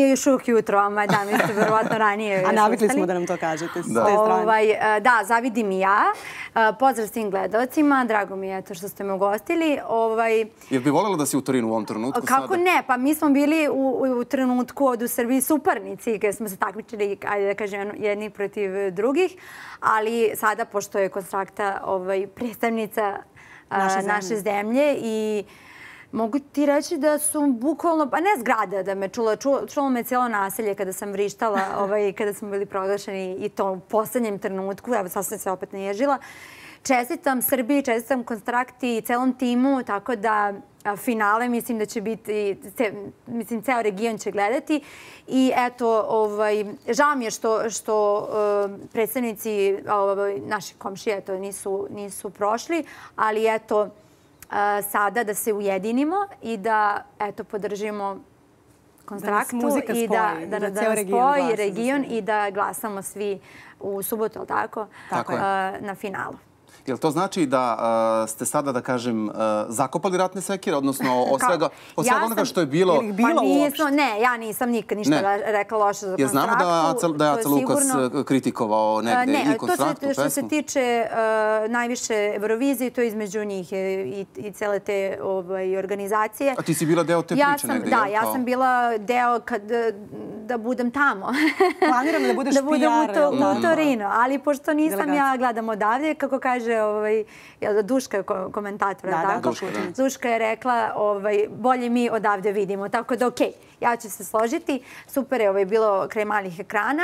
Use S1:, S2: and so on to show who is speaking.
S1: Nije još uvijek jutro, a da, mi ste verovatno ranije
S2: A navikli smo da nam to kažete s te strane.
S1: Ovaj, e, da, zavidim i ja. E, pozdrav svim gledalcima, drago mi je to što ste me ugostili. Ovaj,
S3: Jel bi voljela da si u Torinu u ovom trenutku
S1: Kako
S3: sada?
S1: ne, pa mi smo bili u, u trenutku od u Srbiji suparnici, kada smo se takmičili, ajde da kažem, jedni protiv drugih, ali sada, pošto je Konstrakta ovaj, predstavnica
S2: naše, zemlje.
S1: naše zemlje i Mogu ti reći da su bukvalno, pa ne zgrada da me čula, čulo, čulo me cijelo naselje kada sam vrištala, ovaj, kada smo bili proglašeni i to u posljednjem trenutku, evo sad sam se opet naježila. Čestitam Srbiji, čestitam Konstrakti i celom timu, tako da finale mislim da će biti, ce, mislim ceo region će gledati i eto, ovaj, žao mi je što, što uh, predstavnici ovaj, naših komšija eto, nisu, nisu prošli, ali eto, sada da se ujedinimo i da eto podržimo kontraktu
S2: muzika
S1: i da,
S2: spoji,
S1: da,
S2: da
S1: da,
S2: ceo
S1: nas
S2: region
S1: spoji region i da glasamo svi u subotu, ali tako?
S3: Tako.
S1: A, na finalu.
S3: Jel to znači da uh, ste sada, da kažem, uh, zakopali ratne sekire, odnosno od
S1: Kao-
S3: svega, od svega
S1: Ja
S3: onoga
S1: sam-
S3: što je bilo...
S2: Ih bilo
S1: pa nismo,
S2: uopšte?
S1: ne, ja nisam nikad ništa
S3: Ne.
S1: re- rekla loše za
S3: Jer znamo da,
S1: kontraktu.
S3: Da je
S1: to
S3: Aca Lukas
S1: sigurno-
S3: uh, kritikovao negde
S1: Ne,
S3: i konstraktu,
S1: to se, što se tiče uh, najviše Eurovizije, to je između njih je i, i cele te ovaj, organizacije.
S3: A ti si bila deo te
S1: ja
S3: priče
S1: sam,
S3: negde,
S1: Da,
S3: jel,
S1: ja
S3: kao?
S1: sam bila deo kad, da budem tamo.
S2: Planiram da budeš
S1: da budem u,
S2: PR,
S1: to,
S2: jel da?
S1: u Torino. Ali pošto nisam
S2: Delegacija.
S1: ja gledam odavde, kako kaže ovaj, jel da Duška je ko- komentator,
S2: Da,
S1: jel
S2: da,
S1: tako?
S3: Duška, da.
S1: Duška je rekla ovaj, bolje mi odavde vidimo. Tako da okej, ja ću se složiti. Super je ovaj, bilo kraj malih ekrana.